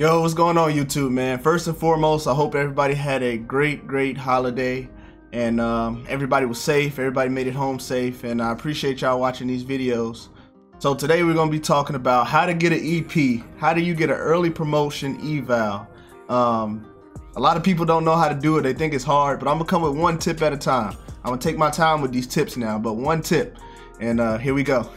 Yo, what's going on YouTube, man? First and foremost, I hope everybody had a great, great holiday and um, everybody was safe, everybody made it home safe, and I appreciate y'all watching these videos. So today we're gonna be talking about how to get an EP, how do you get an early promotion eval. Um, a lot of people don't know how to do it, they think it's hard, but I'm gonna come with one tip at a time. I'm gonna take my time with these tips now, but one tip, and uh, here we go.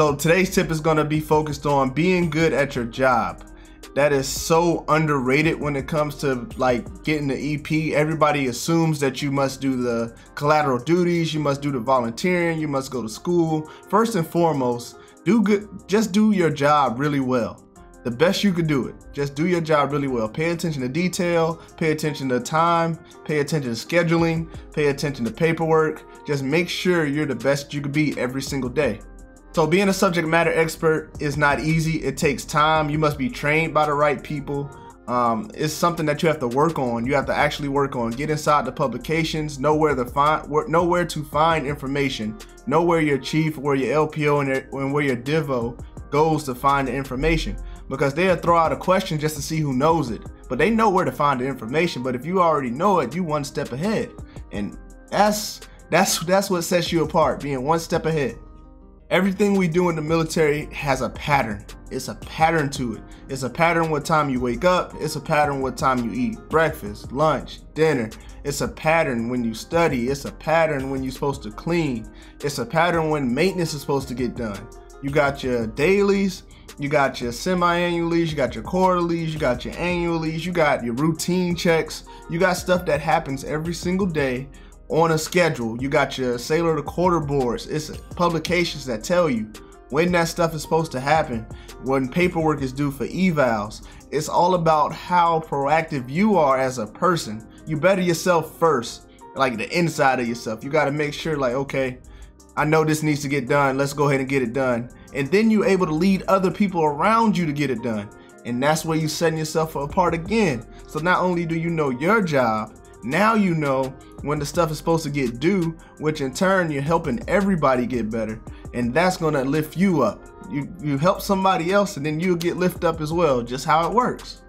So today's tip is gonna be focused on being good at your job. That is so underrated when it comes to like getting the EP. Everybody assumes that you must do the collateral duties, you must do the volunteering, you must go to school. First and foremost, do good just do your job really well. The best you could do it. Just do your job really well. Pay attention to detail, pay attention to time, pay attention to scheduling, pay attention to paperwork. Just make sure you're the best you could be every single day. So being a subject matter expert is not easy. It takes time. You must be trained by the right people. Um, it's something that you have to work on. You have to actually work on. Get inside the publications. Know where to find. Know where to find information. Know where your chief, where your LPO, and, your, and where your Divo goes to find the information. Because they'll throw out a question just to see who knows it. But they know where to find the information. But if you already know it, you one step ahead. And that's that's that's what sets you apart. Being one step ahead. Everything we do in the military has a pattern. It's a pattern to it. It's a pattern what time you wake up. It's a pattern what time you eat breakfast, lunch, dinner. It's a pattern when you study. It's a pattern when you're supposed to clean. It's a pattern when maintenance is supposed to get done. You got your dailies, you got your semi-annualies, you got your quarterlies, you got your annualies, you got your routine checks. You got stuff that happens every single day on a schedule. You got your sailor to quarter boards. It's publications that tell you when that stuff is supposed to happen, when paperwork is due for evals. It's all about how proactive you are as a person. You better yourself first, like the inside of yourself. You got to make sure, like, okay, I know this needs to get done. Let's go ahead and get it done. And then you're able to lead other people around you to get it done. And that's where you're setting yourself apart again. So not only do you know your job, now you know when the stuff is supposed to get due, which in turn you're helping everybody get better. And that's gonna lift you up. You you help somebody else and then you'll get lifted up as well, just how it works.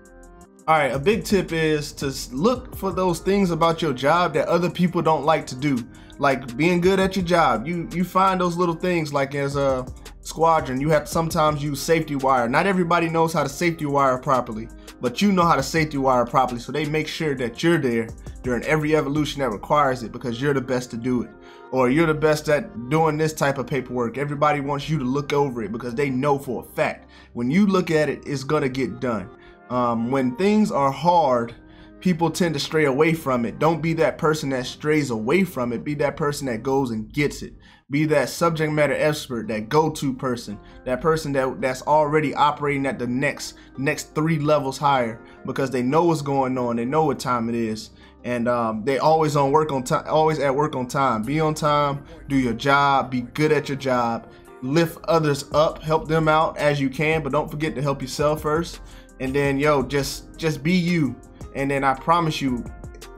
All right, a big tip is to look for those things about your job that other people don't like to do. Like being good at your job. You you find those little things like as a squadron, you have to sometimes use safety wire. Not everybody knows how to safety wire properly, but you know how to safety wire properly. So they make sure that you're there during every evolution that requires it because you're the best to do it. Or you're the best at doing this type of paperwork. Everybody wants you to look over it because they know for a fact when you look at it, it's gonna get done. Um, when things are hard, people tend to stray away from it. Don't be that person that strays away from it. Be that person that goes and gets it. Be that subject matter expert, that go-to person, that person that that's already operating at the next next three levels higher because they know what's going on. They know what time it is, and um, they always on work on time. Always at work on time. Be on time. Do your job. Be good at your job. Lift others up. Help them out as you can, but don't forget to help yourself first. And then yo, just just be you. And then I promise you,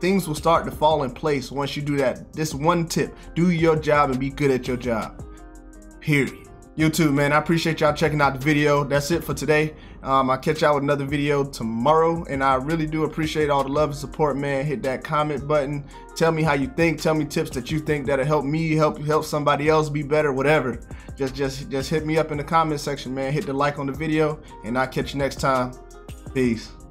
things will start to fall in place once you do that. This one tip, do your job and be good at your job. Period. YouTube, man, I appreciate y'all checking out the video. That's it for today. Um, I'll catch y'all with another video tomorrow. And I really do appreciate all the love and support, man. Hit that comment button. Tell me how you think. Tell me tips that you think that'll help me, help help somebody else be better, whatever. Just just just hit me up in the comment section, man. Hit the like on the video, and I'll catch you next time. Peace.